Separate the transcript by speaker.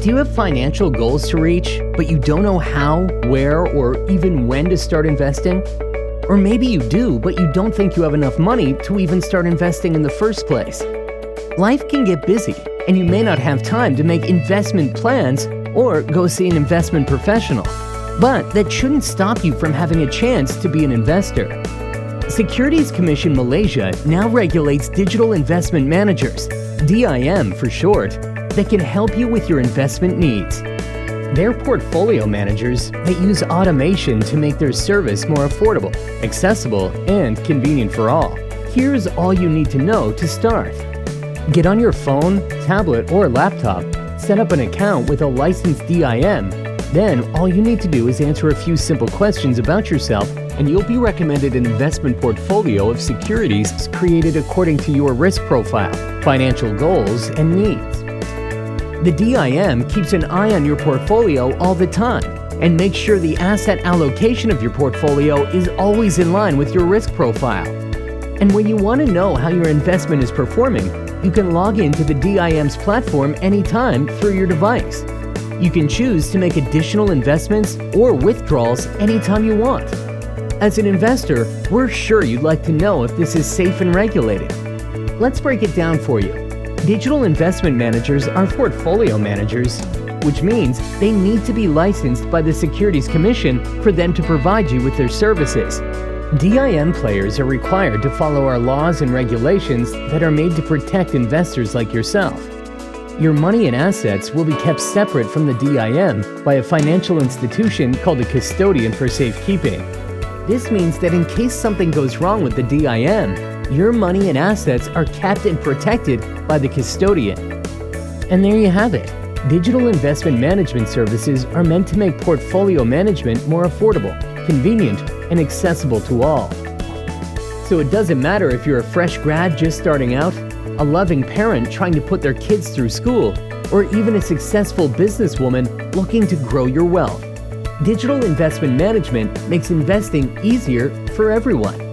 Speaker 1: Do you have financial goals to reach, but you don't know how, where, or even when to start investing? Or maybe you do, but you don't think you have enough money to even start investing in the first place. Life can get busy, and you may not have time to make investment plans or go see an investment professional. But that shouldn't stop you from having a chance to be an investor. Securities Commission Malaysia now regulates digital investment managers, DIM for short, that can help you with your investment needs. They're portfolio managers that use automation to make their service more affordable, accessible, and convenient for all. Here's all you need to know to start. Get on your phone, tablet, or laptop, set up an account with a licensed DIM. Then, all you need to do is answer a few simple questions about yourself, and you'll be recommended an investment portfolio of securities created according to your risk profile, financial goals, and needs. The DIM keeps an eye on your portfolio all the time and makes sure the asset allocation of your portfolio is always in line with your risk profile. And when you want to know how your investment is performing, you can log into the DIM's platform anytime through your device. You can choose to make additional investments or withdrawals anytime you want. As an investor, we're sure you'd like to know if this is safe and regulated. Let's break it down for you. Digital investment managers are portfolio managers, which means they need to be licensed by the Securities Commission for them to provide you with their services. DIM players are required to follow our laws and regulations that are made to protect investors like yourself. Your money and assets will be kept separate from the DIM by a financial institution called a custodian for safekeeping. This means that in case something goes wrong with the DIM, your money and assets are kept and protected by the custodian. And there you have it. Digital investment management services are meant to make portfolio management more affordable, convenient, and accessible to all. So it doesn't matter if you're a fresh grad just starting out, a loving parent trying to put their kids through school, or even a successful businesswoman looking to grow your wealth. Digital investment management makes investing easier for everyone.